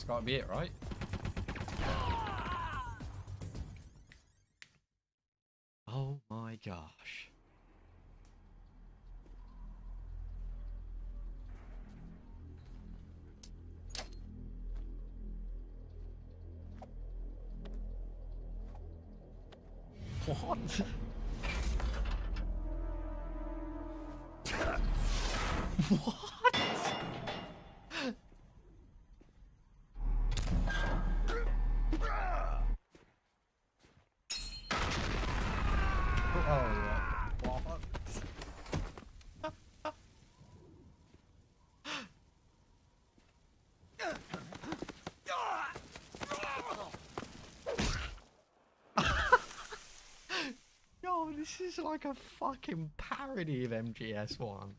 That's got to be it, right? Oh my gosh. What? what? Oh? Yo, this is like a fucking parody of MGS1.